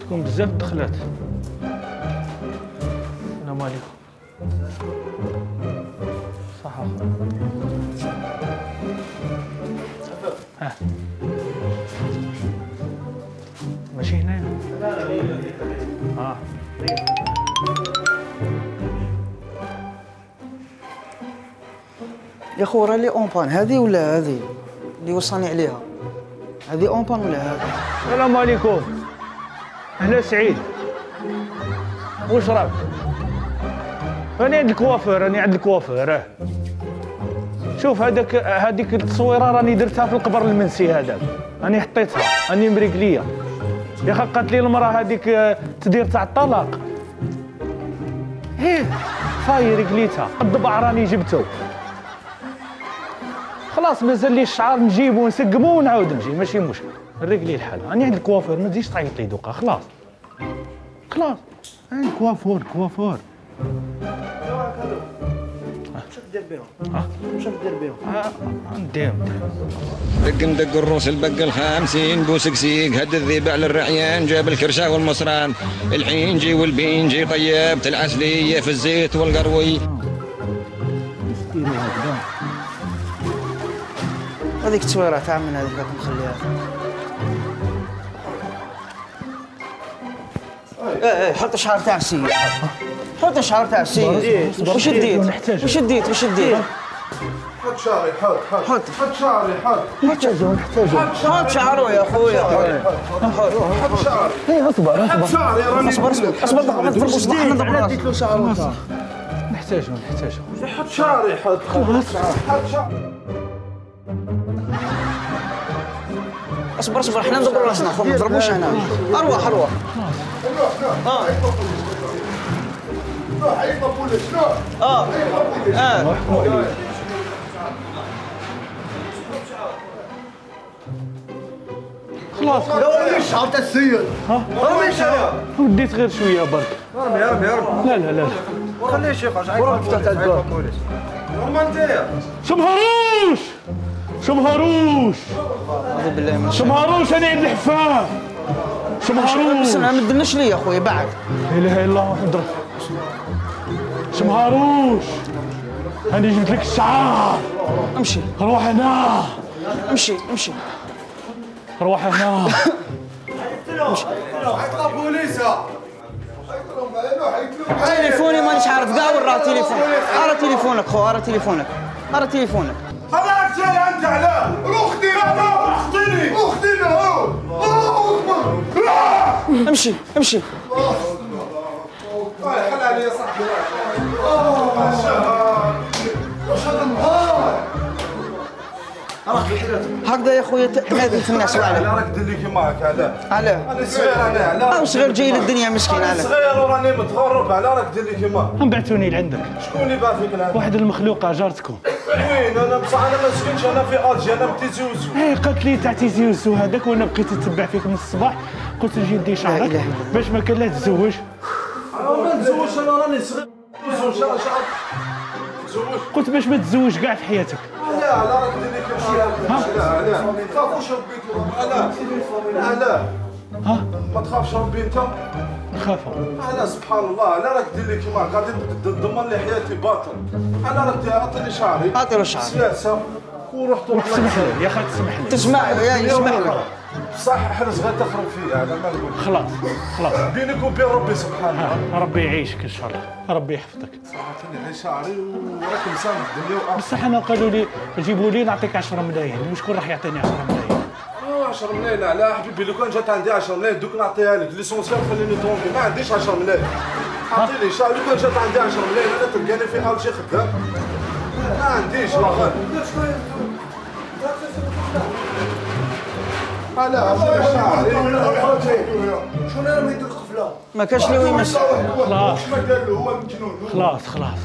تكون بزاف دخلات. السلام عليكم. صح اخويا ها. ماشي هنايا. آه يا خو راه لي اونبان هذه ولا هذه؟ اللي وصاني عليها. هذه اونبان ولا هذه السلام عليكم. أهلا سعيد. واش راك؟ راني عند الكوافير راني عند الكوافير آه شوف هذاك هذيك التصويرة راني درتها في القبر المنسي هذاك. راني حطيتها راني مريقلية. يا أخي قالت لي المرأة هذيك آه، تدير تاع الطلاق. إيه صاي رجليتها الضبع راني جبته. خلاص مازال لي الشعر نجيبو ونسقمو ونعاود نجي ماشي مشكل. نريق لي الحال. راني عند الكوافير ما تجيش تعيط لي دوكا خلاص. خلاص. عند الكوافور كوافور. واش دير بهم واش دير بهم ندير دق مدق الروس البق الخامسين بوسكسيك هد الذيب على الرعيان جاب الكرشة والمصران. الحينجي والبينجي طيبت العسلية في الزيت والقروي. هذيك التصويره تاع من هذيك راك مخليها إيه إيه حط الشعر تاع السيد حط الشعر تاع السيد وش ديت؟ نحتاجه. وش ديت؟ وش ديت؟ حط شعري حط حط. حط. حط شعري حط. نحتاجو نحتاجو حط شعره يا خويا حط شعري. إيه اصبر حط شعري راني اصبر اصبر اصبر دقيقة، ما تضربوش ما نضرب راسك. له شعره نحتاجو نحتاجو حط. شعري حط حط. شعري حط شعري. أصبر أصبر إحنا ندبروا رأسنا خو ما تضربوش هنا. أروح أروح. آه آه آه خلاص لا ليش عطى السيد رمي شعري وديت غير شوية برك. رمي رمي رمي لا لا لا. خليه يشيخ عيط فتحت الباب رمى انت شمهروش شمهروش أعوذ بالله من شمهروش أنا عند الحفاف شمهروش بس ما مدناش ليا خويا بعد. لا إله إلا الله رسول شمهروش أنا جبت لك الشعار. امشي. روح هنا. امشي امشي. روح هنا. تليفوني مانيش عارف. كاع راه تليفون. أرى تليفونك خو أرى تليفونك. أرى تليفونك. جاي انت علاه أختي لا أختي. أختي الله أكبر. امشي امشي. حل علي يا صاحبي. هكذا يا خويا تنادي في الناس علاه وعلى. راك دير لي كيما هكا علاه علاه. أنا صغير أنا علاه أو صغير جاي للدنيا مسكين أنا علاه. صغير وراني متغرب علاه راك دير لي كيما. هم بعثوني لعندك. شكون اللي باع فيك؟ واحد المخلوقه جارتكم وين؟ أنا بصح أنا ما سكنش أنا في ألجي أنا بتيزي وزو. إيه قالت لي تاع تيزي وسو هذاك وأنا بقيت نتبع فيك من الصباح. قلت نجي ندي شعرك باش ما كان لا تتزوج أنا ما نتزوجش أنا راني صغير. قلت باش ما تتزوج كاع في حياتك. لا لا راك تخافوش ربيتو ها ما تخافش ربي انت نخافوا أنا سبحان الله لا راك دير لي كيما غادي تضمن لي حياتي باطل أنا راك اعطيني شعري أعطي له شعري. سياسه ورحت تسمح لي يا أخي تسمح لي تسمع يا يسمح لك صح حرز غير تخرب فيا أنا ما نقول خلاص خلاص بينك وبين ربي سبحانه ها ربي يعيشك ان شاء الله ربي يحفظك عطيني غير شعري وراك مسامح الدنيا بصح أنا قالوا لي جيبوا لي نعطيك 10 ملايين وشكون راح يعطيني 10 ملايين 10 ملايين على حبيبي لو كان جات عندي 10 ملايين دوك نعطيها لك. ليسونسيال خليني طونبي ما عنديش 10 ملايين. عطيني شعر لو كان جات عندي 10 ملايين أنا تلقاني في الجي خدام. ما عنديش عطيني شعري شنو أنا ما يدير قفله ما كانش لي وين يمس خلاص. ما قال له هو مجنون خلاص. خلاص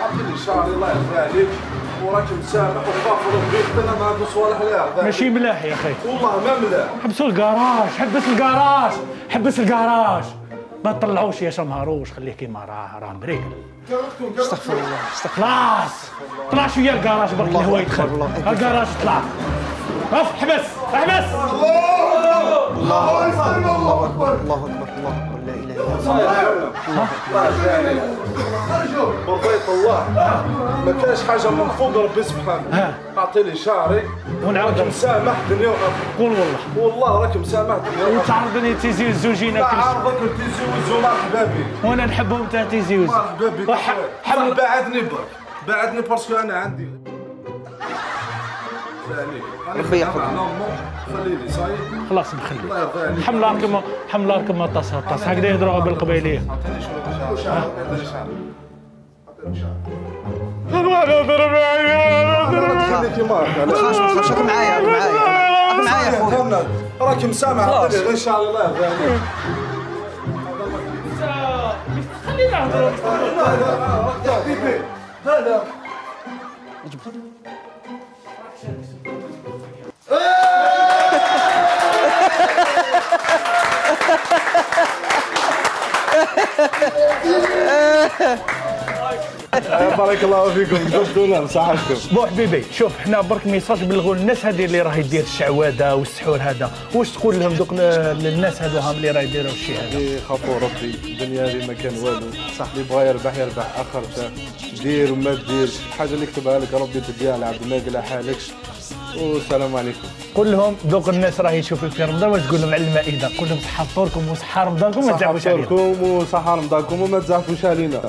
عطيني شعري الله يرضي عليك. وراك مسامح وغافر وبيك أنا ما عنده صوالح لا ماشي ملاح يا أخي. والله ما ملاح حبسوا الكراج حبس الكراج حبس الكراج ما تطلعوش يا شمهروش خليه كيما راه راه مريقل استغفر الله. استغفر خلاص. طلع شوية الكراج برك الهواء يدخل الكراج طلع. اف حبس احبس الله اكبر الله أكبر الله أكبر الله أكبر. برضيت الله ما كانش حاجة من فوق ربي سبحانه اعطيني شعري ونعاود مسامح دنيا واخره قول والله والله راك مسامح دنيا واخره وتعرضني تيزي وزو جينا كل شيء عارضك تيزي وزو مرحبا بك وأنا نحبهم تاع تيزي وزو مرحبا بك بعدني برك بعدني parce que أنا عندي ربي يحفظك. خلاص نخلي. الله يرضى عليك حمل راكم حمل راكم طاس طاس هكذا يهضروا بالقبيلية. ما تخافش ما تخافش معايا معايا راك معايا خويا راك غير شعر الله خلينا نهضروا حبيبي بارك الله فيكم جبتونا صحتكم بو حبيبي شوف حنا برك message بلغوا الناس هذه اللي راهي دير الشعواده والسحور هذا. واش تقول لهم دوك الناس هذو هم اللي راهي يديروا الشيء هذا؟ خافوا ربي الدنيا هذه ما كان والو. صح اللي بغى يربح يربح. آخر دير وما ديرش. الحاجة اللي كتبها لك ربي تديها لعبد ما قال حالكش. والسلام عليكم. قول لهم دوك الناس راهي يشوفوا في رمضان واش تقول لهم على المائدة. قول لهم صحة فطوركم وصحة رمضانكم ما تزعفوش علينا. صحة رمضانكم وصحة رمضانكم وما تزعفوش علينا.